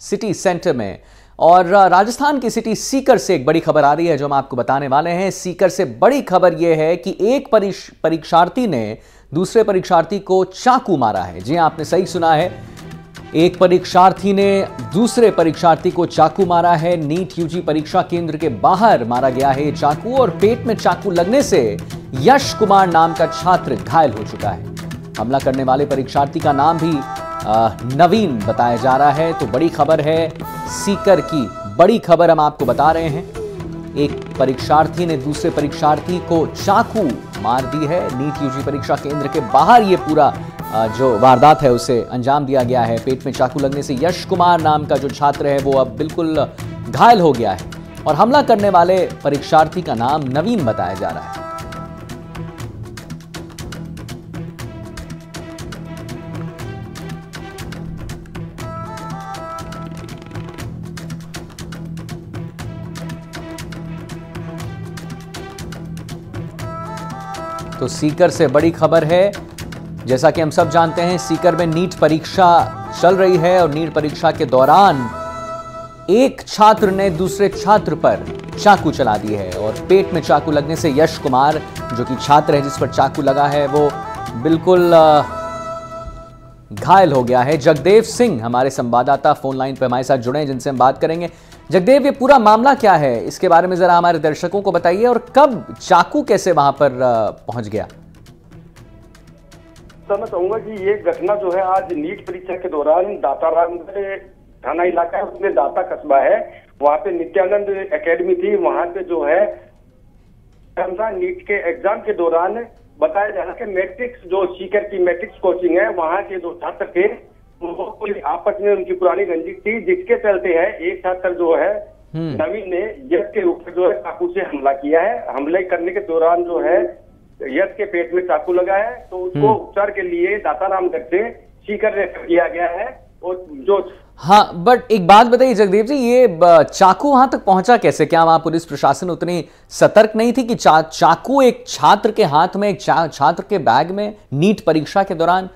City centre में। और राजस्थान की सिटी सीकर से एक बड़ी खबर आ रही है जो हम आपको बताने वाले हैं। सीकर से बड़ी खबर यह है कि एक परीक्षार्थी ने दूसरे परीक्षार्थी को चाकू मारा है। जी आपने सही सुना है। एक परीक्षार्थी ने दूसरे परीक्षार्थी को चाकू मारा है। नीट, यूजी परीक्षा केंद्र के बाहर मारा गया है चाकू और पेट में चाकू लगने से यश कुमार नाम का छात्र घायल हो चुका है। हमला करने वाले परीक्षार्थी का नाम भी नवीन बताया जा रहा है तो बड़ी खबर है। सीकर की बड़ी खबर हम आपको बता रहे हैं। एक परीक्षार्थी ने दूसरे परीक्षार्थी को चाकू मार दी है। नीट यूजी परीक्षा केंद्र के बाहर ये पूरा जो वारदात है, उसे अंजाम दिया गया है। पेट में चाकू लगने से यश कुमार नाम का जो छात्र है, वो अब बिल्कुल घायल हो गया है। और हमला करने वाले परीक्षार्थी का नाम नवीन बताया जा रहा है। तो सीकर से बड़ी खबर है। जैसा कि हम सब जानते हैं, सीकर में नीट परीक्षा चल रही है और नीट परीक्षा के दौरान एक छात्र ने दूसरे छात्र पर चाकू चला दी है और पेट में चाकू लगने से यश कुमार, जो कि छात्र है जिस पर चाकू लगा है, वो बिल्कुल घायल हो गया है। जगदेव सिंह हमारे संवाददाता फ़ोन लाइन पर हमारे साथ जुड़े हैं, जिनसे हम बात करेंगे। जगदेव, ये पूरा मामला क्या है? इसके बारे में जरा हमारे दर्शकों को बताइए, और कब चाकू कैसे वहाँ पर पहुँच गया? तो मैं कहूँगा कि ये घटना जो है आज नीट परीक्षा के दौरान दाताराम थाना इलाका है उसमें दाता कस्बा है। वहाँ पे नित्यानंद एकेडमी थी। वहाँ पे जो है नीट के एग्ज़ाम के दौरान बताया जा रहा है कि मैट्रिक्स, जो सीकर की मैट्रिक्स कोचिंग है, वहाँ के जो छात्र थे आपस में उनकी पुरानी रंजिश थी जिसके चलते है एक छात्र जो है हम्म। नवीन ने यश के में जो है चाकू से हमला किया है हमले करने के दौरान जो है यश के पेट में चाकू लगा है तो उसको हम्म। उपचार के लिए दाताराम गढ़ से सीकर रेफर किया गया है और जो हाँ बट एक बात बताइए जगदीप जी ये चाकू वहाँ तक पहुँचा कैसे क्या वहाँ पुलिस प्रशासन उतनी सतर्क नहीं थी कि चा, चाकू एक छात्र के हाथ में एक छात्र के बैग में नीट परीक्षा के दौरान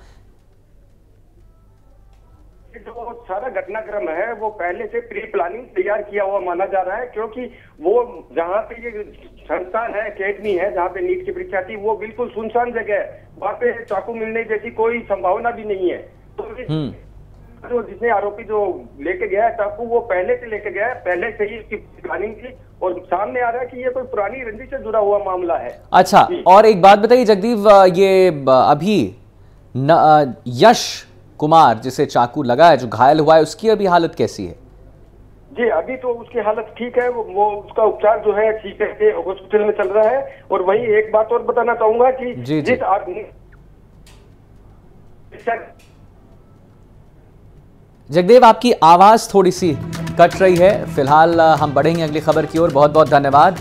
सारा घटनाक्रम है वो पहले से प्री प्लानिंग तैयार किया हुआ माना जा रहा है क्योंकि वो जहाँ पे ये संस्थान है अकेडमी है जहाँ पे नीट की परीक्षा थी वो बिल्कुल सुनसान जगह है। वहाँ पे चाकू मिलने जैसी कोई संभावना भी नहीं है। तो हम्म। जो जिसने आरोपी जो लेके गया है चाकू वो पहले से लेके गया है पहले से ही उसकी प्लानिंग थी और सामने आ रहा है कि ये कोई पुरानी रंजिश से जुड़ा हुआ मामला है। अच्छा और एक बात बताइए जगदीप ये अभी न, यश कुमार जिसे चाकू लगा है जो घायल हुआ है उसकी अभी हालत कैसी है? जी अभी तो उसकी हालत ठीक है वो, वो उसका उपचार जो है ठीक है हॉस्पिटल में चल रहा है। और वही एक बात और बताना चाहूँगा कि जी, जिस आदमी जगदेव आपकी आवाज़ थोड़ी सी कट रही है। फ़िलहाल हम बढ़ेंगे अगली खबर की ओर। बहुत बहुत धन्यवाद।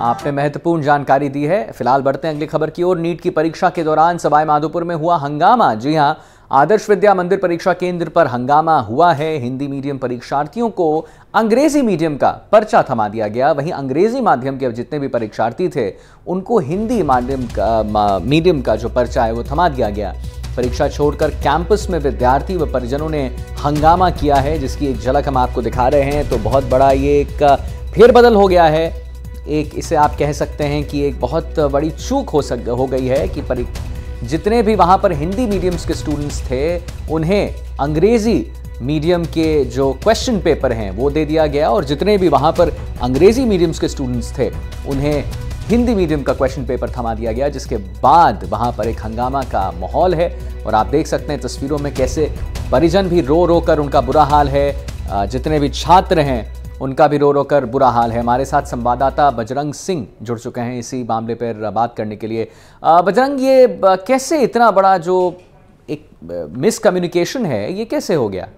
आपने महत्वपूर्ण जानकारी दी है। फ़िलहाल बढ़ते हैं अगली खबर की ओर। नीट की परीक्षा के दौरान सवाई माधोपुर में हुआ हंगामा। जी हाँ आदर्श विद्या मंदिर परीक्षा केंद्र पर हंगामा हुआ है। हिंदी मीडियम परीक्षार्थियों को अंग्रेज़ी मीडियम का पर्चा थमा दिया गया। वहीं अंग्रेज़ी माध्यम के जितने भी परीक्षार्थी थे, उनको हिंदी माध्यम का मीडियम का जो पर्चा है वो थमा दिया गया। परीक्षा छोड़कर कैंपस में विद्यार्थी व परिजनों ने हंगामा किया है, जिसकी एक झलक हम आपको दिखा रहे हैं। तो बहुत बड़ा ये एक फेरबदल हो गया है। एक, इसे आप कह सकते हैं कि एक बहुत बड़ी चूक हो सक, हो गई है कि परीक्षा जितने भी वहाँ पर हिंदी मीडियम्स के स्टूडेंट्स थे, उन्हें अंग्रेज़ी मीडियम के जो क्वेश्चन पेपर हैं, वो दे दिया गया और जितने भी वहाँ पर अंग्रेज़ी मीडियम्स के स्टूडेंट्स थे, उन्हें हिंदी मीडियम का क्वेश्चन पेपर थमा दिया गया, जिसके बाद वहाँ पर एक हंगामा का माहौल है। और आप देख सकते हैं तस्वीरों में कैसे परिजन भी रो रो कर उनका बुरा हाल है। जितने भी छात्र हैं उनका भी रो रो कर बुरा हाल है। हमारे साथ संवाददाता बजरंग सिंह जुड़ चुके हैं इसी मामले पर बात करने के लिए। बजरंग, ये कैसे इतना बड़ा जो एक मिसकम्युनिकेशन है, ये कैसे हो गया?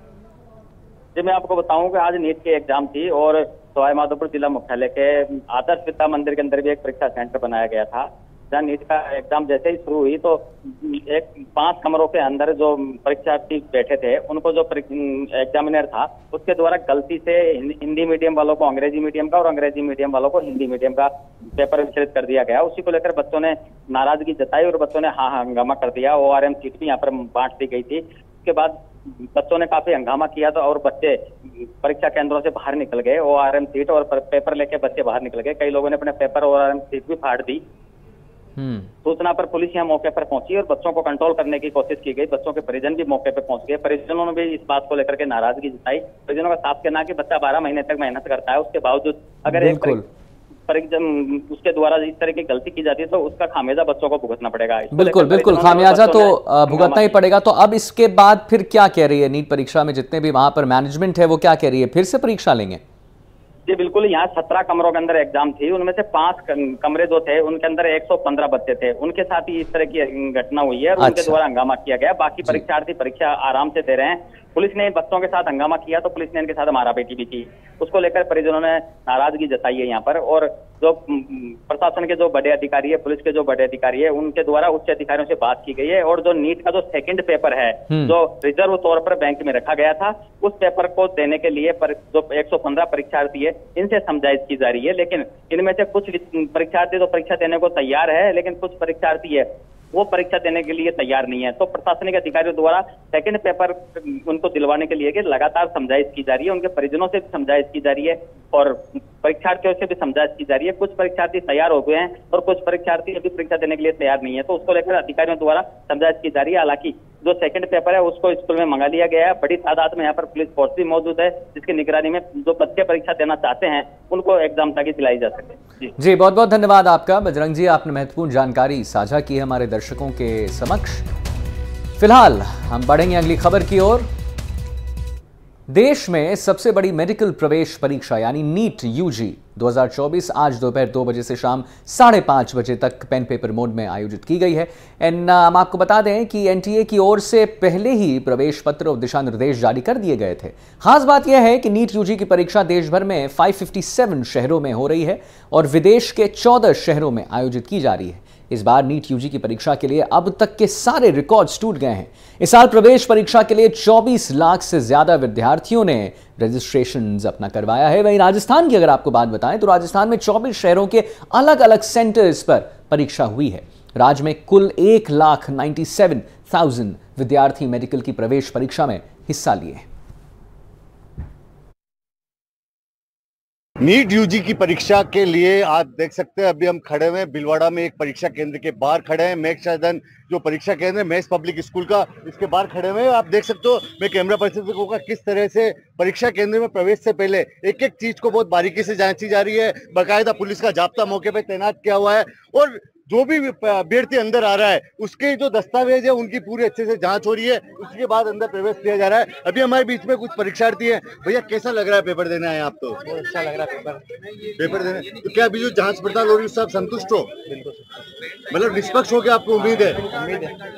जी, मैं आपको बताऊँ कि आज नीट की एग्ज़ाम थी और सवाई माधोपुर जिला मुख्यालय के आदर्श विद्या मंदिर के अंदर भी एक परीक्षा सेंटर बनाया गया था। जहाँ नीट का एग्ज़ाम जैसे ही शुरू हुई तो एक पाँच कमरों के अंदर जो परीक्षार्थी बैठे थे, उनको जो एग्जामिनर था, उसके द्वारा गलती से हिंदी मीडियम वालों को, अंग्रेज़ी मीडियम का और अंग्रेज़ी मीडियम वालों को हिंदी मीडियम का पेपर विचलित कर दिया गया। उसी को लेकर बच्चों ने नाराज़गी जताई और बच्चों ने हाँ हंगामा कर दिया। ओ आर एम सीट भी यहाँ पर बांट दी गई थी। उसके बाद बच्चों ने काफ़ी हंगामा किया तो और बच्चे परीक्षा केंद्रों से बाहर निकल गए। ओ आर एम सीट और पेपर लेके बच्चे बाहर निकल गए। कई लोगों ने अपने paper O R M sheet भी फाड़ दी। सूचना पर पुलिस यहाँ मौके पर पहुँची और बच्चों को कंट्रोल करने की कोशिश की गई। बच्चों के परिजन भी मौके पर पहुँच गए। परिजनों ने भी इस बात को लेकर के नाराज़गी जताई। परिजनों का साफ़ कहना कि बच्चा बारह महीने तक मेहनत करता है। उसके बावजूद अगर एक उसके द्वारा इस तरह की गलती की जाती है तो उसका खामियाजा बच्चों को भुगतना पड़ेगा। बिल्कुल बिल्कुल। खामियाजा तो भुगतना ही पड़ेगा। तो अब इसके बाद फिर क्या कह रही है? नीट परीक्षा में जितने भी वहाँ पर मैनेजमेंट है वो क्या कह रही है? फिर से परीक्षा लेंगे? जी बिल्कुल यहाँ सत्रह कमरों के अंदर एग्ज़ाम थी उनमें से पाँच कमरे जो थे उनके अंदर 115 बच्चे थे उनके साथ ही इस तरह की घटना हुई है और अच्छा। उनके। द्वारा हंगामा किया गया बाकी परीक्षार्थी परीक्षा आराम से दे रहे हैं पुलिस ने बच्चों के साथ हंगामा किया तो पुलिस ने इनके साथ मारा पेटी भी की उसको लेकर परिजनों ने नाराज़गी जताई है यहाँ पर और जो प्रशासन के जो बड़े अधिकारी है पुलिस के जो बड़े अधिकारी है उनके द्वारा उच्च अधिकारियों से बात की गई है और जो नीट का जो सेकंड पेपर है हम्म। जो रिज़र्व तौर पर बैंक में रखा गया था उस पेपर को देने के लिए पर, जो 115 परीक्षार्थी है इनसे समझाइश की जा रही है लेकिन इनमें से कुछ परीक्षार्थी तो परीक्षा देने को तैयार है लेकिन कुछ परीक्षार्थी है वो परीक्षा देने के लिए तैयार नहीं है। तो प्रशासनिक अधिकारियों द्वारा सेकंड पेपर उनको दिलवाने के लिए कि लगातार समझाइश की जा रही है, उनके परिजनों से भी समझाइश की जा रही है और परीक्षार्थियों से भी समझाइश की जा रही है। कुछ परीक्षार्थी तैयार हो गए हैं और कुछ परीक्षार्थी अभी परीक्षा देने के लिए तैयार नहीं है। तो उसको लेकर अधिकारियों द्वारा समझाइश की जा रही है। हालाँकि जो सेकंड पेपर है, उसको स्कूल में मंगा लिया गया है। बड़ी तादाद में यहाँ पर पुलिस फोर्स भी मौजूद है, जिसकी निगरानी में जो बच्चे परीक्षा देना चाहते हैं, उनको एग्ज़ाम ताकि दिलाई जा सके। जी। जी बहुत बहुत धन्यवाद आपका। बजरंग जी, आपने महत्वपूर्ण जानकारी साझा की है हमारे दर्शकों के समक्ष। फ़िलहाल, हम बढ़ेंगे अगली खबर की ओर। देश में सबसे बड़ी मेडिकल प्रवेश परीक्षा, यानी नीट, यूजी। 2024 आज दोपहर दो बजे से शाम साढ़े पाँच बजे तक पेन पेपर मोड में आयोजित की गई है। एंड हम आपको बता दें कि एनटीए की ओर से पहले ही प्रवेश पत्र और दिशा निर्देश जारी कर दिए गए थे। खास बात यह है कि नीट यूजी की परीक्षा देश भर में 557 शहरों में हो रही है और विदेश के 14 शहरों में आयोजित की जा रही है। इस बार नीट यूजी की परीक्षा के लिए अब तक के सारे रिकॉर्ड्स टूट गए हैं। इस साल प्रवेश परीक्षा के लिए 24 लाख से ज़्यादा विद्यार्थियों ने रजिस्ट्रेशन अपना करवाया है। वहीं राजस्थान की अगर आपको बात बताएँ तो राजस्थान में 24 शहरों के अलग अलग सेंटर्स पर परीक्षा हुई है। राज्य में कुल एक लाख नाइन्टी सेवन थाउज़ेंड विद्यार्थी मेडिकल की प्रवेश परीक्षा में हिस्सा लिए नीट यूजी की परीक्षा के लिए आप देख सकते हैं, अभी हम खड़े हुए बिलवाड़ा में एक परीक्षा केंद्र के बाहर खड़े हैं। मैक्स शायदन जो परीक्षा केंद्र है मैक्स पब्लिक स्कूल का, इसके बाहर खड़े हुए हैं। आप देख सकते हो, मैं कैमरा पर्सन से कहूँगा किस तरह से परीक्षा केंद्र में प्रवेश से पहले एक एक चीज़ को बहुत बारीकी से जांची जा रही है। बाकायदा पुलिस का जाब्ता मौके पर तैनात किया हुआ है। और जो भी अभ्यर्थी अंदर आ रहा है उसके जो दस्तावेज़ है उनकी पूरी अच्छे से जाँच हो रही है। उसके बाद अंदर प्रवेश किया जा रहा है। अभी हमारे बीच में कुछ परीक्षार्थी हैं। भैया कैसा लग रहा है पेपर देने आए आप तो? अच्छा लग रहा है पेपर। पेपर देने? तो क्या अभी जो जाँच पड़ताल हो रही है उससे आप संतुष्ट हो? मतलब निष्पक्ष हो गया आपको उम्मीद है?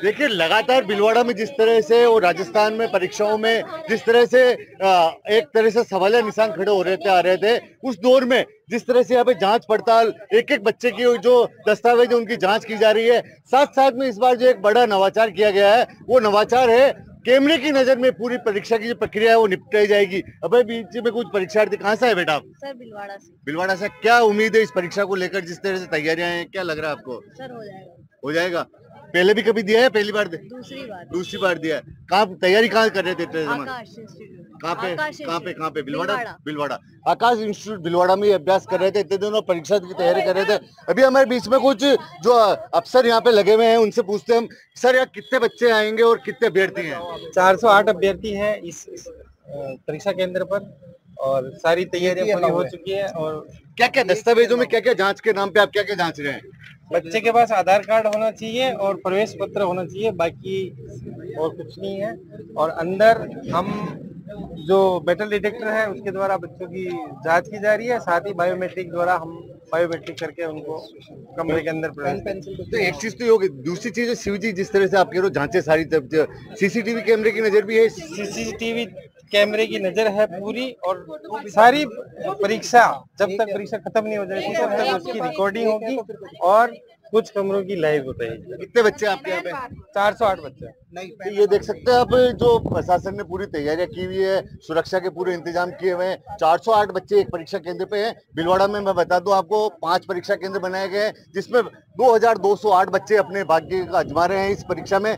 देखिए लगातार बिलवाड़ा में जिस तरह से और राजस्थान में परीक्षाओं में जिस तरह से एक तरह से सवाल निशान खड़े हो रहे थे आ रहे थे उस दौर में जिस तरह से यहाँ पे जाँच पड़ताल एक एक बच्चे की जो दस्तावेज़ है उनकी जाँच की जा रही है। साथ साथ में इस बार जो एक बड़ा नवाचार किया गया है वो नवाचार है कैमरे की नज़र में पूरी परीक्षा की जो प्रक्रिया है वो निपटाई जाएगी। अबे बीच में कुछ परीक्षार्थी कहाँ से है बेटा आप? सर भिलवाड़ा से। बिलवाड़ा से। क्या उम्मीद है इस परीक्षा को लेकर जिस तरह से तैयारियाँ हैं क्या लग रहा है आपको? सर हो जाएगा। हो जाएगा। पहले भी कभी दिया है पहली बार दे- दूसरी बार। दूसरी बार दिया है। कहाँ तैयारी कहाँ कर रहे थे? कहाँ पे कहाँ पे कहाँ पे? बिलवाड़ा? भिलवाड़ा। बिलवाड़ा। आकाश इंस्टीट्यूट बिलवाड़ा में अभ्यास कर रहे थे इतने दिनों परीक्षा की तैयारी कर रहे थे। अभी हमारे बीच में कुछ जो अफसर यहाँ पे लगे हुए हैं उनसे पूछते हैं हम सर यहाँ कितने बच्चे आएँगे और कितने अभ्यर्थी हैं? 408 अभ्यर्थी है इस इस, परीक्षा केंद्र पर और सारी तैयारियाँ पूरी हो चुकी है और क्या क्या दस्तावेजों में क्या क्या जाँच के नाम पे आप क्या क्या जाँच रहे हैं? बच्चे के पास आधार कार्ड होना चाहिए और प्रवेश पत्र होना चाहिए बाकी और कुछ नहीं है। और अंदर हम जो मेटल डिटेक्टर है उसके द्वारा बच्चों की देख की जा रही है साथ ही बायोमेट्रिक द्वारा हम बायोमेट्रिक करके उनको कमरे के अंदर प्रवेश तो एक चीज़ तो ये होगी दूसरी चीज़ शिव जी जिस तरह से आप कह रहे हो जांचे सारी सीसीटीवी कैमरे की नज़र भी है? सीसीटीवी कैमरे की नज़र है पूरी और सारी परीक्षा जब तक परीक्षा खत्म नहीं हो जाएगी तब तक उसकी रिकॉर्डिंग होगी और कुछ कमरों की लाइव बताएगी कितने बच्चे आपके यहाँ पे? चार सौ आठ बच्चे। तो ये देख सकते हैं आप जो प्रशासन ने पूरी तैयारियाँ की हुई है सुरक्षा के पूरे इंतज़ाम किए हुए हैं। 408 बच्चे एक परीक्षा केंद्र पे हैं। बिलवाड़ा में मैं बता दूँ आपको पाँच परीक्षा केंद्र बनाए गए हैं जिसमें 2208 बच्चे अपने भाग्य का आजमा रहे हैं इस परीक्षा में।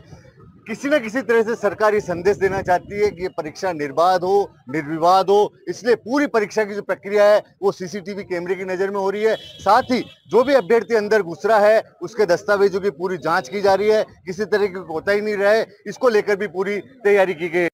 किसी न किसी तरह से सरकार ये संदेश देना चाहती है कि ये परीक्षा निर्बाध हो, निर्विवाद हो। इसलिए पूरी परीक्षा की जो प्रक्रिया है, वो सीसीटीवी कैमरे की नज़र में हो रही है। साथ ही जो भी अभ्यर्थी अंदर घुस रहा है, उसके दस्तावेजों की पूरी जाँच की जा रही है। किसी तरह की होता ही नहीं रहे। इसको लेकर भी पूरी तैयारी की गई।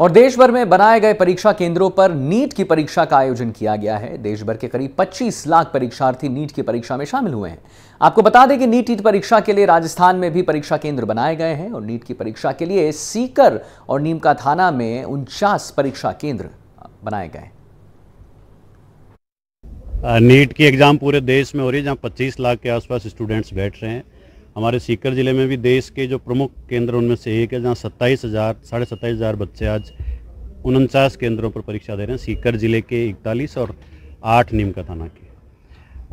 और देश भर में बनाए गए परीक्षा केंद्रों पर नीट की परीक्षा का आयोजन किया गया है। देश भर के करीब 25 लाख परीक्षार्थी नीट की परीक्षा में शामिल हुए हैं। आपको बता दें कि नीट की परीक्षा के लिए राजस्थान में भी परीक्षा केंद्र बनाए गए हैं और नीट की परीक्षा के लिए सीकर और नीमका थाना में उनचास परीक्षा केंद्र बनाए गए नीट की एग्ज़ाम पूरे देश में हो रही है, जहाँ 25 लाख के आसपास स्टूडेंट्स बैठ रहे हैं। हमारे सीकर ज़िले में भी देश के जो प्रमुख केंद्र उनमें से एक है, जहाँ सत्ताईस हज़ार, साढ़े सत्ताईस हज़ार बच्चे आज उनचास केंद्रों पर परीक्षा दे रहे हैं, सीकर ज़िले के इकतालीस और आठ नीमका थाना के।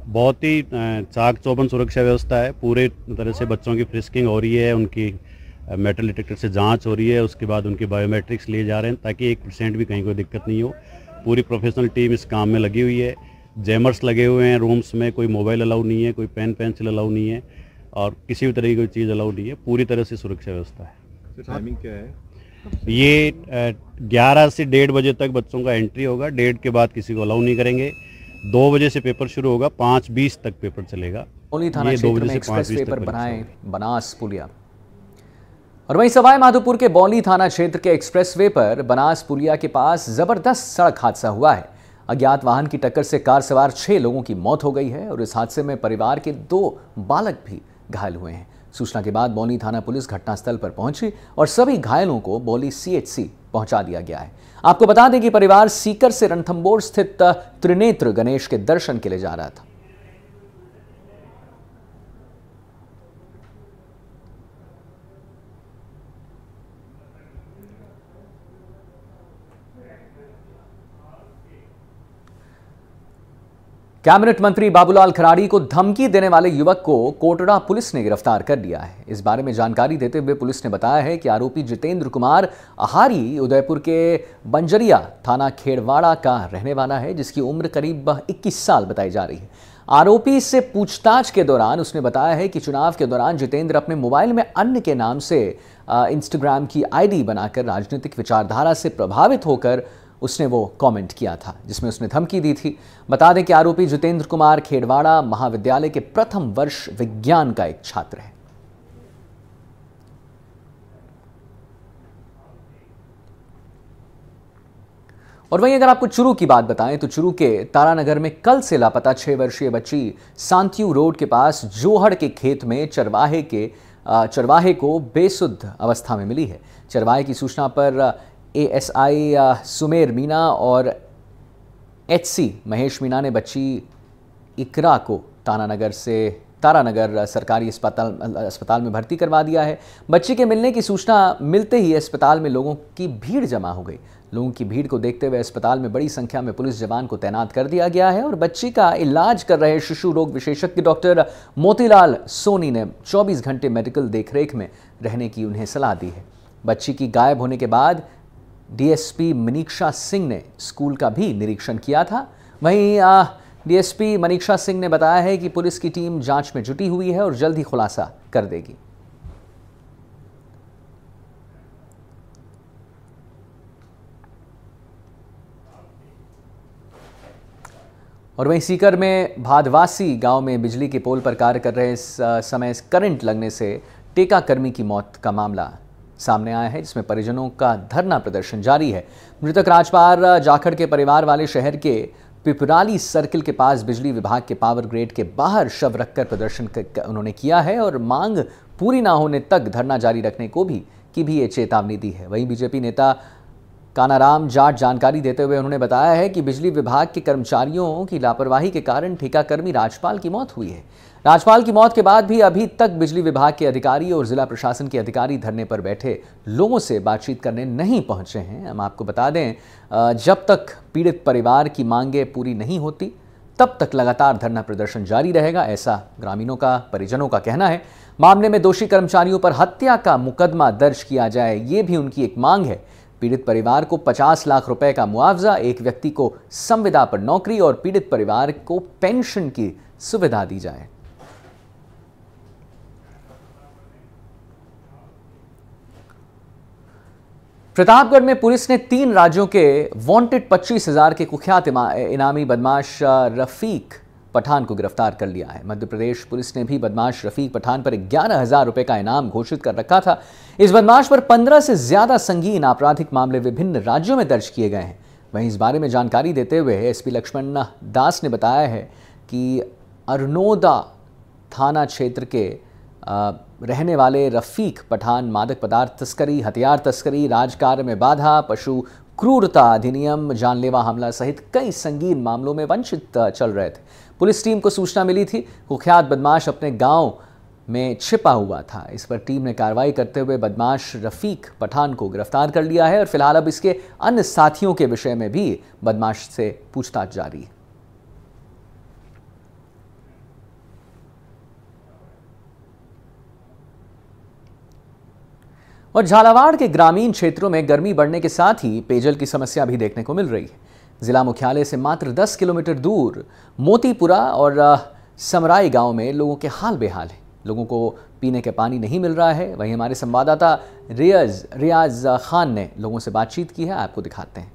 बहुत ही चाक चौबन सुरक्षा व्यवस्था है। पूरे तरह से बच्चों की फ्रिस्किंग हो रही है उनकी मेटल डिटेक्टर से जाँच हो रही है उसके बाद उनके बायोमेट्रिक्स लिए जा रहे हैं ताकि एक परसेंट भी कहीं कोई दिक्कत नहीं हो। पूरी प्रोफेशनल टीम इस काम में लगी हुई है। जैमर्स लगे हुए हैं रूम्स में कोई मोबाइल अलाउ नहीं है कोई पेन पेंसिल अलाउ नहीं है और किसी भी तरह की कोई चीज़ अलाउ नहीं है। पूरी तरह से सुरक्षा व्यवस्था है। टाइमिंग क्या है? ये ग्यारह से डेढ़ बजे तक बच्चों का एंट्री होगा। डेढ़ के बाद किसी को अलाउ नहीं करेंगे। दो बजे से पेपर शुरू होगा पाँच बीस तक पेपर चलेगा। थाना क्षेत्र में एक्सप्रेस वे पर बनाए बनास पुलिया। और वहीं सवाई माधोपुर के बौली थाना क्षेत्र के एक्सप्रेस वे पर बनास पुलिया के पास ज़बरदस्त सड़क हादसा हुआ है। अज्ञात वाहन की टक्कर से कार सवार छह लोगों की मौत हो गई है और इस हादसे में परिवार के दो बालक भी घायल हुए हैं। सूचना के बाद बौली थाना पुलिस घटनास्थल पर पहुँची और सभी घायलों को बौली सीएचसी पहुँचा दिया गया है। आपको बता दें कि परिवार सीकर से रणथंबोर स्थित त्रिनेत्र गणेश के दर्शन के लिए जा रहा था। कैबिनेट मंत्री बाबूलाल खराड़ी को धमकी देने वाले युवक को कोटड़ा पुलिस ने गिरफ़्तार कर लिया है। इस बारे में जानकारी देते हुए पुलिस ने बताया है कि आरोपी जितेंद्र कुमार आहारी उदयपुर के बंजरिया थाना खेड़वाड़ा का रहने वाला है, जिसकी उम्र करीब 21 साल बताई जा रही है। आरोपी से पूछताछ के दौरान उसने बताया है कि चुनाव के दौरान जितेंद्र अपने मोबाइल में अन्य के नाम से इंस्टाग्राम की आईडी बनाकर राजनीतिक विचारधारा से प्रभावित होकर उसने वो कमेंट किया था, जिसमें उसने धमकी दी थी। बता दें कि आरोपी जितेंद्र कुमार खेड़वाड़ा महाविद्यालय के प्रथम वर्ष विज्ञान का एक छात्र है। और वहीं अगर आपको चुरू की बात बताएँ तो चुरू के तारानगर में कल से लापता छह वर्षीय बच्ची सांत्यू रोड के पास जोहड़ के खेत में चरवाहे के चरवाहे को बेसुद्ध अवस्था में मिली है। चरवाहे की सूचना पर एएसआई सुमेर मीना और एचसी महेश मीना ने बच्ची इकरा को तानानगर से, तारानगर सरकारी अस्पताल अस्पताल में भर्ती करवा दिया है। बच्ची के मिलने की सूचना मिलते ही अस्पताल में लोगों की भीड़ जमा हो गई। लोगों की भीड़ को देखते हुए अस्पताल में बड़ी संख्या में पुलिस जवान को तैनात कर दिया गया है और बच्ची का इलाज कर रहे शिशु रोग विशेषज्ञ डॉक्टर मोतीलाल सोनी ने 24 घंटे मेडिकल देखरेख में रहने की उन्हें सलाह दी है। बच्ची की गायब होने के बाद डीएसपी मनीक्षा सिंह ने स्कूल का भी निरीक्षण किया था। वहीं डीएसपी मनीक्षा सिंह ने बताया है कि पुलिस की टीम जाँच में जुटी हुई है और जल्द ही खुलासा कर देगी। और वहीं सीकर में भादवासी गाँव में बिजली के पोल पर कार्य कर रहे समय करंट लगने से टेका कर्मी की मौत का मामला सामने आया है, जिसमें परिजनों का धरना प्रदर्शन जारी है। मृतक राजपाल जाखड़ के परिवार वाले शहर के पिपराली सर्किल के पास बिजली विभाग के पावर ग्रेड के बाहर शव रखकर प्रदर्शन उन्होंने किया है और मांग पूरी ना होने तक धरना जारी रखने को भी, की भी ये चेतावनी दी है। वहीं बीजेपी नेता कानाराम जाट जानकारी देते हुए उन्होंने बताया है कि बिजली विभाग के कर्मचारियों की लापरवाही के कारण ठेकाकर्मी राजपाल की मौत हुई है। राजपाल की मौत के बाद भी अभी तक बिजली विभाग के अधिकारी और जिला प्रशासन के अधिकारी धरने पर बैठे लोगों से बातचीत करने नहीं पहुँचे हैं। हम आपको बता दें जब तक पीड़ित परिवार की मांगे पूरी नहीं होती, तब तक लगातार धरना प्रदर्शन जारी रहेगा, ऐसा ग्रामीणों का, परिजनों का कहना है। मामले में दोषी कर्मचारियों पर हत्या का मुकदमा दर्ज किया जाए, ये भी उनकी एक मांग है। पीड़ित परिवार को 50 लाख रुपए का मुआवजा, एक व्यक्ति को संविदा पर नौकरी और पीड़ित परिवार को पेंशन की सुविधा दी जाए। प्रतापगढ़ में पुलिस ने तीन राज्यों के वांटेड पच्चीस हज़ार के कुख्यात इनामी बदमाश रफीक पठान को गिरफ़्तार कर लिया है। मध्य प्रदेश पुलिस ने भी बदमाश रफीक पठान पर ग्यारह हज़ार रुपए का इनाम घोषित कर रखा था। इस बदमाश पर पंद्रह से ज़्यादा संगीन आपराधिक मामले विभिन्न राज्यों में दर्ज किए गए हैं। वहीं इस बारे में जानकारी देते हुए एसपी लक्ष्मण दास ने बताया है कि अरनोदा थाना क्षेत्र के रहने वाले रफ़ीक पठान मादक पदार्थ तस्करी, हथियार तस्करी, राजकार्य में बाधा, पशु क्रूरता अधिनियम, जानलेवा हमला सहित कई संगीन मामलों में वंचित चल रहे थे। पुलिस टीम को सूचना मिली थी, कुख्यात बदमाश अपने गाँव में छिपा हुआ था। इस पर टीम ने कार्रवाई करते हुए बदमाश रफ़ीक पठान को गिरफ़्तार कर लिया है और फ़िलहाल अब इसके अन्य साथियों के विषय में भी बदमाश से पूछताछ जारी। है और झालावाड़ के ग्रामीण क्षेत्रों में गर्मी बढ़ने के साथ ही पेयजल की समस्या भी देखने को मिल रही है। जिला मुख्यालय से मात्र 10 किलोमीटर दूर मोतीपुरा और समराई गाँव में लोगों के हाल बेहाल है। लोगों को पीने के पानी नहीं मिल रहा है। वहीं हमारे संवाददाता रियाज रियाज खान ने लोगों से बातचीत की है। आपको दिखाते हैं।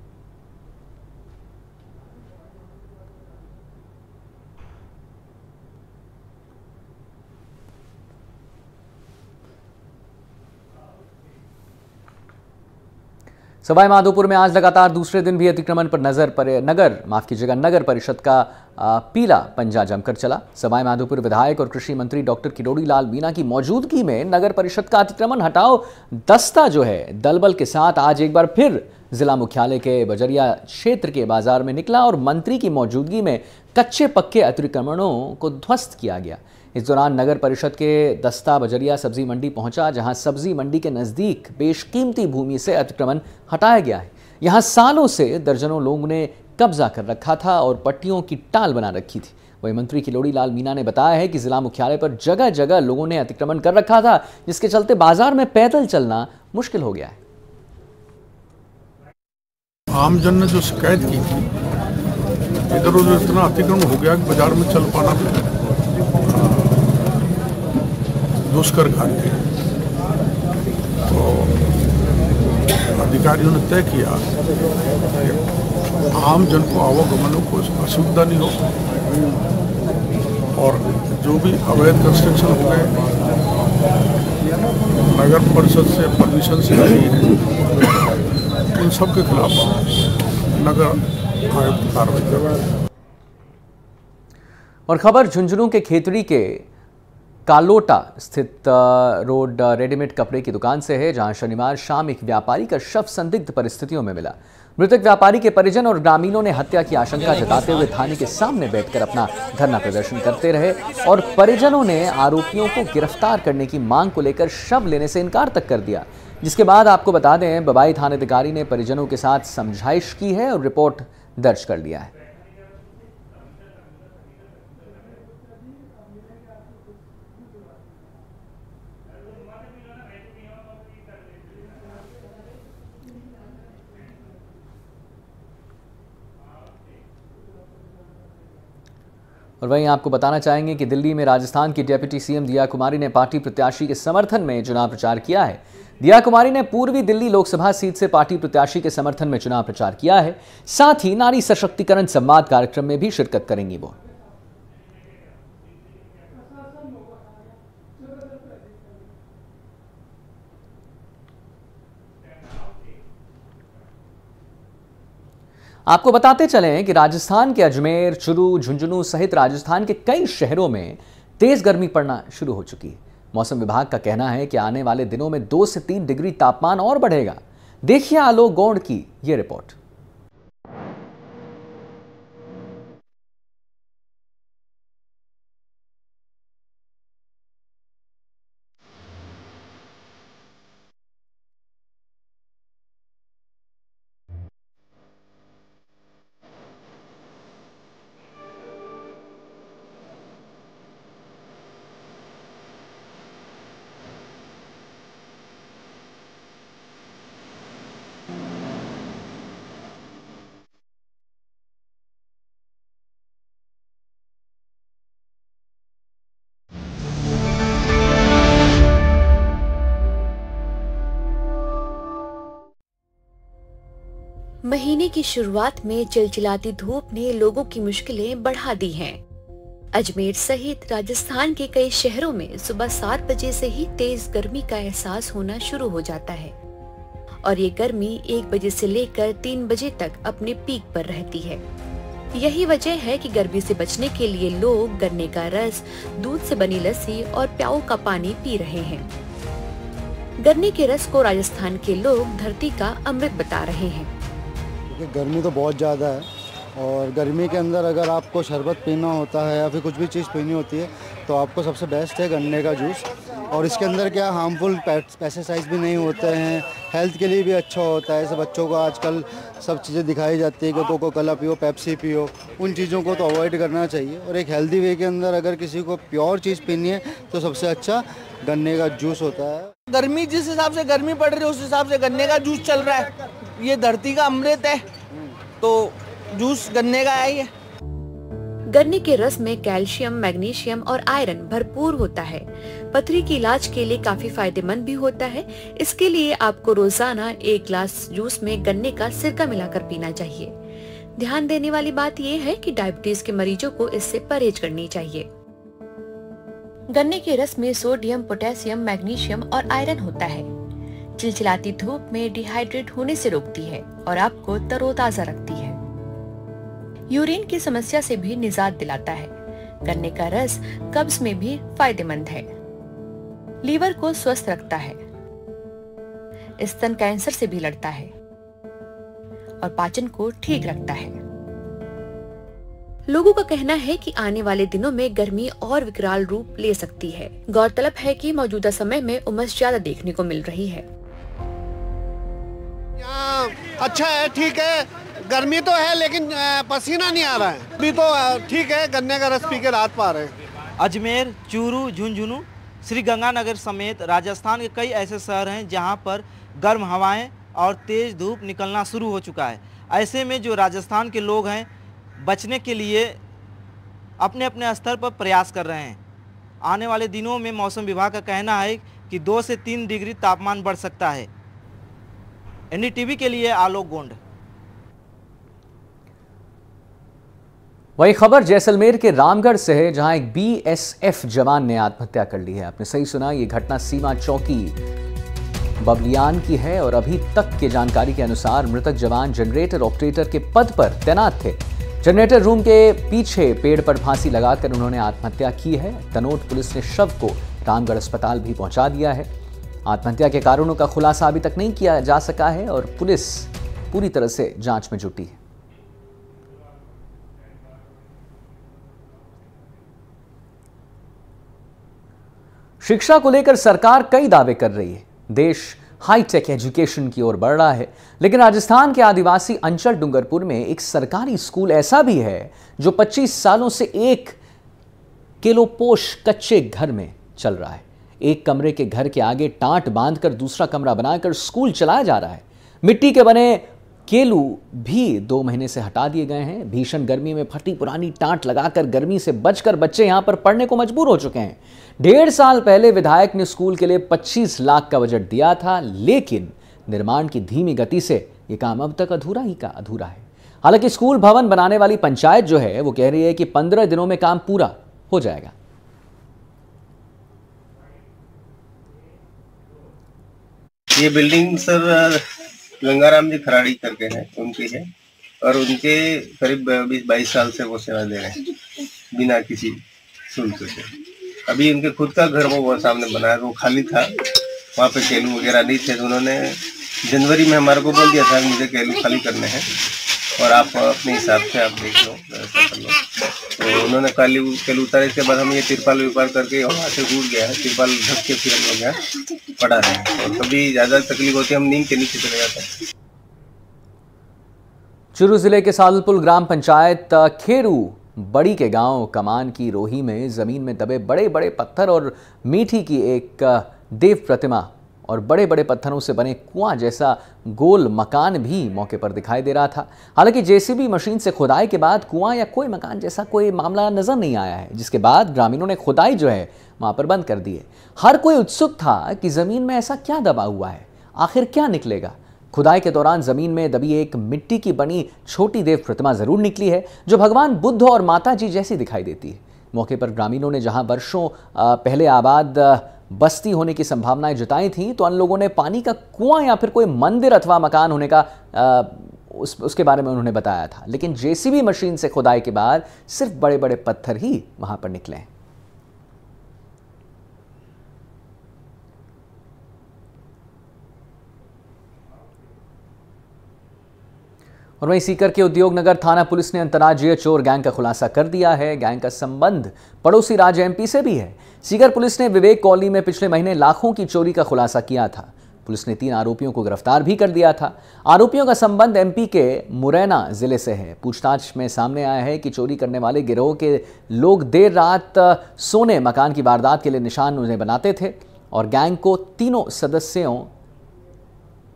सवाई माधोपुर में आज लगातार दूसरे दिन भी अतिक्रमण पर नज़र पर नगर, माफ़ कीजिएगा, नगर परिषद का पीला पंजा जमकर चला। सवाई माधोपुर विधायक और कृषि मंत्री डॉक्टर किरोड़ी लाल मीना की मौजूदगी में नगर परिषद का अतिक्रमण हटाओ दस्ता जो है, दलबल के साथ आज एक बार फिर जिला मुख्यालय के बजरिया क्षेत्र के बाज़ार में निकला और मंत्री की मौजूदगी में कच्चे पक्के अतिक्रमणों को ध्वस्त किया गया। इस दौरान नगर परिषद के दस्ता बजरिया सब्ज़ी मंडी पहुँचा, जहाँ सब्ज़ी मंडी के नज़दीक बेशकीमती भूमि से अतिक्रमण हटाया गया है। यहाँ सालों से दर्जनों लोगों ने कब्जा कर रखा था और पट्टियों की टाल बना रखी थी। वही मंत्री किलोड़ी लाल मीना ने बताया है कि जिला मुख्यालय पर जगह जगह लोगों ने अतिक्रमण कर रखा था, जिसके चलते बाज़ार में पैदल चलना मुश्किल हो गया है। आमजन ने जो शिकायत की थी इधर उधर इतना अतिक्रमण हो गया कि बाज़ार में चल पाना दुष्कर कार्य तो अधिकारियों ने तय किया कि आम जन को, आवागमनों को असुविधा नहीं हो। और जो भी अवैध कंस्ट्रक्शन हो गए, नगर परिषद से परमिशन से नहीं है, उन सब के खिलाफ नगर आयुक्त कार्रवाई कर रहे हैं। और खबर झुंझुनू के खेतड़ी के कालोटा स्थित रोड रेडीमेड कपड़े की दुकान से है, जहाँ शनिवार शाम एक व्यापारी का शव संदिग्ध परिस्थितियों में मिला। मृतक व्यापारी के परिजन और ग्रामीणों ने हत्या की आशंका जताते हुए थाने के सामने बैठकर अपना धरना प्रदर्शन करते रहे और परिजनों ने आरोपियों को गिरफ़्तार करने की मांग को लेकर शव लेने से इनकार तक कर दिया। जिसके बाद आपको बता दें, बबाई थानाधिकारी ने परिजनों के साथ समझाइश की है और रिपोर्ट दर्ज कर लिया है। और वहीं आपको बताना चाहेंगे कि दिल्ली में राजस्थान की डेप्यूटी सीएम दिया कुमारी ने पार्टी प्रत्याशी के समर्थन में चुनाव प्रचार किया है। दिया कुमारी ने पूर्वी दिल्ली लोकसभा सीट से पार्टी प्रत्याशी के समर्थन में चुनाव प्रचार किया है। साथ ही नारी सशक्तिकरण संवाद कार्यक्रम में भी शिरकत करेंगी वो। आपको बताते चलें कि राजस्थान के अजमेर, चुरू, झुंझुनू सहित राजस्थान के कई शहरों में तेज गर्मी पड़ना शुरू हो चुकी है। मौसम विभाग का कहना है कि आने वाले दिनों में दो से तीन डिग्री तापमान और बढ़ेगा। देखिए आलोक गौड़ की ये रिपोर्ट। महीने की शुरुआत में चिलचिलाती धूप ने लोगों की मुश्किलें बढ़ा दी हैं। अजमेर सहित राजस्थान के कई शहरों में सुबह सात बजे से ही तेज गर्मी का एहसास होना शुरू हो जाता है। और ये गर्मी एक बजे से लेकर तीन बजे तक अपने पीक पर रहती है। यही वजह है कि गर्मी से बचने के लिए लोग गन्ने का रस, दूध से बनी लस्सी और प्याऊ का पानी पी रहे हैं। गन्ने के रस को राजस्थान के लोग धरती का अमृत बता रहे हैं। क्योंकि गर्मी तो बहुत ज़्यादा है और गर्मी के अंदर अगर आपको शरबत पीना होता है या फिर कुछ भी चीज़ पीनी होती है तो आपको सबसे बेस्ट है गन्ने का जूस और इसके अंदर क्या हार्मफुल पेस्टिसाइड्स भी नहीं होते हैं हेल्थ के लिए भी अच्छा होता है। जैसे बच्चों को आजकल सब चीज़ें दिखाई जाती है कि कोको कला पियो पेप्सी पियो, उन चीज़ों को तो अवॉइड करना चाहिए। और एक हेल्दी वे के अंदर अगर किसी को प्योर चीज़ पीनी है तो सबसे अच्छा गन्ने का जूस होता है। गर्मी जिस हिसाब से गर्मी पड़ रही है, उस हिसाब से गन्ने का जूस चल रहा है। ये धरती का अमृत है। तो जूस गन्ने का है ये। गन्ने के रस में कैल्शियम, मैग्नीशियम और आयरन भरपूर होता है। पथरी के इलाज के लिए काफ़ी फ़ायदेमंद भी होता है। इसके लिए आपको रोज़ाना एक ग्लास जूस में गन्ने का सिरका मिलाकर पीना चाहिए। ध्यान देने वाली बात यह है कि डायबिटीज़ के मरीजों को इससे परहेज करनी चाहिए। गन्ने के रस में सोडियम, पोटेशियम, मैग्नीशियम और आयरन होता है। चिलचिलाती धूप में डिहाइड्रेट होने से रोकती है और आपको तरोताजा रखती है। यूरिन की समस्या से भी निजात दिलाता है। गन्ने का रस कब्ज में भी फ़ायदेमंद है। लीवर को स्वस्थ रखता है। स्तन कैंसर से भी लड़ता है। और पाचन को ठीक रखता है। लोगों का कहना है कि आने वाले दिनों में गर्मी और विकराल रूप ले सकती है। गौरतलब है कि मौजूदा समय में उमस ज़्यादा देखने को मिल रही है। अच्छा है, ठीक है। गर्मी तो है, लेकिन पसीना नहीं आ रहा है। अभी तो ठीक है, गन्ने का रस पी के रात पा रहे हैं। अजमेर, चूरू, झुंझुनू श्री गंगानगर समेत राजस्थान के कई ऐसे शहर हैं जहाँ पर गर्म हवाएँ और तेज़ धूप निकलना शुरू हो चुका है। ऐसे में जो राजस्थान के लोग हैं, बचने के लिए अपने अपने स्तर पर प्रयास कर रहे हैं। आने वाले दिनों में मौसम विभाग का कहना है कि दो से तीन डिग्री तापमान बढ़ सकता है। एनडीटीवी के लिए आलोक गोंड। वही खबर जैसलमेर के रामगढ़ से है, जहाँ एक बीएसएफ जवान ने आत्महत्या कर ली है। आपने सही सुना, ये घटना सीमा चौकी बबलियान की है और अभी तक की जानकारी के अनुसार मृतक जवान जनरेटर ऑपरेटर के पद पर तैनात थे। जनरेटर रूम के पीछे पेड़ पर फांसी लगाकर उन्होंने आत्महत्या की है। तनोट पुलिस ने शव को रामगढ़ अस्पताल भी पहुँचा दिया है। आत्महत्या के कारणों का खुलासा अभी तक नहीं किया जा सका है और पुलिस पूरी तरह से जाँच में जुटी है। शिक्षा को लेकर सरकार कई दावे कर रही है। देश हाईटेक एजुकेशन की ओर बढ़ रहा है, लेकिन राजस्थान के आदिवासी अंचल डूंगरपुर में एक सरकारी स्कूल ऐसा भी है जो 25 सालों से एक किलोपोश कच्चे घर में चल रहा है। एक कमरे के घर के आगे टाट बांधकर दूसरा कमरा बनाकर स्कूल चलाया जा रहा है। मिट्टी के बने केलू भी दो महीने से हटा दिए गए हैं। भीषण गर्मी में फटी पुरानी टाट लगाकर गर्मी से बचकर बच्चे यहाँ पर पढ़ने को मजबूर हो चुके हैं। डेढ़ साल पहले विधायक ने स्कूल के लिए 25 लाख का बजट दिया था, लेकिन निर्माण की धीमी गति से यह काम अब तक अधूरा ही का अधूरा है। हालाँकि स्कूल भवन बनाने वाली पंचायत जो है, वो कह रही है कि पंद्रह दिनों में काम पूरा हो जाएगा। ये बिल्डिंग सर, गंगाराम जी खराड़ी करके हैं, उनकी है। और उनके करीब बीस बाईस साल से वो सेवा दे रहे हैं, बिना किसी शुल्क से। अभी उनके खुद का घर वो सामने बनाया, वो खाली था। वहाँ पे केलू वगैरह नहीं थे तो उन्होंने जनवरी में हमारे को बोल दिया था मुझे केलू खाली करने हैं। और आप अपने हिसाब से आप देख लो तो उन्होंने काली केलू उतारे के बाद हम ये तिरपाल विपाल करके वहाँ से टूट गया है, तिरपाल ढक के फिर हम लोग यहाँ पड़ा रहे और कभी ज़्यादा तकलीफ़ होती है, हम नींद के नीचे चले जाते हैं। चुरू ज़िले के सादुलपुर ग्राम पंचायत खेरू, बड़ी के गाँव कमान की रोही में ज़मीन में दबे बड़े बड़े पत्थर और मीठी की एक देव प्रतिमा और बड़े बड़े पत्थरों से बने कुआँ जैसा गोल मकान भी मौके पर दिखाई दे रहा था। हालाँकि जेसीबी मशीन से खुदाई के बाद कुआँ या कोई मकान जैसा कोई मामला नज़र नहीं आया है, जिसके बाद ग्रामीणों ने खुदाई जो है वहाँ पर बंद कर दी है। हर कोई उत्सुक था कि ज़मीन में ऐसा क्या दबा हुआ है, आखिर क्या निकलेगा? खुदाई के दौरान ज़मीन में दबी एक मिट्टी की बनी छोटी देव प्रतिमा ज़रूर निकली है, जो भगवान बुद्ध और माता जी जैसी दिखाई देती है। मौके पर ग्रामीणों ने जहाँ वर्षों पहले आबाद बस्ती होने की संभावनाएँ जताई थी तो अन्य लोगों ने पानी का कुआँ या फिर कोई मंदिर अथवा मकान होने का आ, उस उसके बारे में उन्होंने बताया था। लेकिन जेसीबी मशीन से खुदाई के बाद सिर्फ़ बड़े बड़े पत्थर ही वहाँ पर निकले और वहीं सीकर के उद्योग नगर थाना पुलिस ने अंतर्राज्यीय चोर गैंग का खुलासा कर दिया है। गैंग का संबंध पड़ोसी राज्य एमपी से भी है। सीकर पुलिस ने विवेक कॉलोनी में पिछले महीने लाखों की चोरी का खुलासा किया था। पुलिस ने तीन आरोपियों को गिरफ़्तार भी कर दिया था। आरोपियों का संबंध एमपी के मुरैना ज़िले से है। पूछताछ में सामने आया है कि चोरी करने वाले गिरोह के लोग देर रात सोने मकान की वारदात के लिए निशान उन्हें बनाते थे और गैंग को तीनों सदस्यों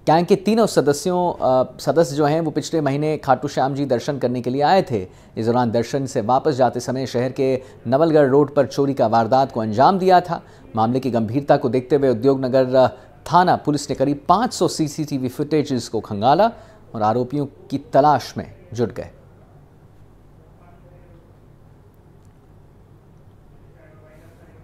गैंग के तीनों सदस्यों सदस्य जो हैं, वो पिछले महीने खाटू श्याम जी दर्शन करने के लिए आए थे। इस दौरान दर्शन से वापस जाते समय शहर के नवलगढ़ रोड पर चोरी का वारदात को अंजाम दिया था। मामले की गंभीरता को देखते हुए उद्योग नगर थाना पुलिस ने करीब 500 सीसीटीवी फुटेज़ को खंगाला और आरोपियों की तलाश में जुट गए।